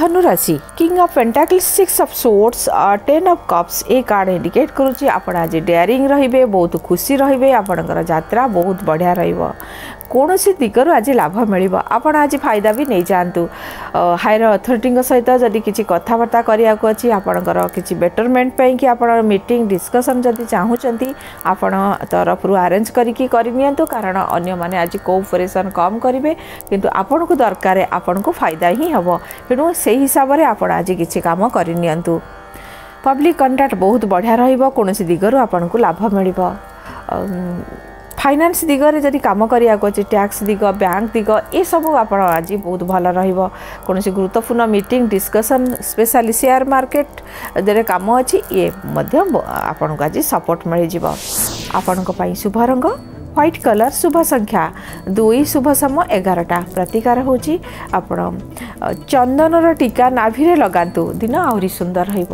धनुराशि king of pentacles six of swords ten of cups A card indicate करुच्ची आपण आज डेयरिंग रे बहुत खुशी रे आपण जत्रा बहुत बढ़िया रहा କୌଣସି ଦିଗରୁ ଆଜି ଲାଭ ମିଳିବ ଆପଣ ଆଜି ଫାଇଦା ବି ନେଇଯାଆନ୍ତୁ ହାୟର ଅଥରିଟିଙ୍କ ସହିତ ଯଦି କିଛି କଥାବାର୍ତ୍ତା କରିବାକୁ ଅଛି ଆପଣଙ୍କର କିଛି ବେଟରମେଣ୍ଟ ପାଇଁକି ଆପଣ ମିଟିଂ ଡିସ୍କସନ୍ ଯଦି ଚାହୁଁଛନ୍ତି ଆପଣ ତରଫରୁ ଆରେଞ୍ଜ କରିକି କରିନିଅନ୍ତୁ କାରଣ ଅନ୍ୟମାନେ ଆଜି କୋଅପରେସନ୍ କମ୍ କରିବେ କିନ୍ତୁ ଆପଣଙ୍କୁ ଦରକାର ଆପଣଙ୍କୁ ଫାଇଦା ହିଁ ହେବ ତେଣୁ ସେହି ହିସାବରେ ଆପଣ ଆଜି କିଛି କାମ କରିନିଅନ୍ତୁ ପବ୍ଲିକ୍ କଣ୍ଟ୍ରାକ୍ଟ ବହୁତ ବଢ଼ିଆ ରହିବ କୌଣସି ଦିଗରୁ ଆପଣଙ୍କୁ ଲାଭ ମିଳିବ ଫାଇନାନ୍ସ ଦିଗରେ ଯଦି କାମ କରିବାକୁ ଅଛି ଟ୍ୟାକ୍ସ ଦିଗ ବ୍ୟାଙ୍କ ଦିଗ ଏସବୁ ଆପଣ ଆଜି ବହୁତ ଭଲ ରହିବ କୌଣସି ଗୁରୁତ୍ୱପୂର୍ଣ୍ଣ meeting discussion specially share market ଯେଉଁ କାମ ଅଛି ଇଏ ମଧ୍ୟ ଆପଣଙ୍କୁ ଆଜି ସପୋର୍ଟ ମିଳିଯିବ ଆପଣଙ୍କ ପାଇଁ ଶୁଭ ରଙ୍ଗ ହ୍ୱାଇଟ୍ କଲର୍ ଶୁଭ ସଂଖ୍ୟା ଦୁଇ ଶୁଭ ସମ ଏଗାରଟା ପ୍ରତିକାର ହେଉଛି ଆପଣ ଚନ୍ଦନର ଟୀକା ନାଭିରେ ଲଗାନ୍ତୁ ଦିନ ଆହୁରି ସୁନ୍ଦର ରହିବ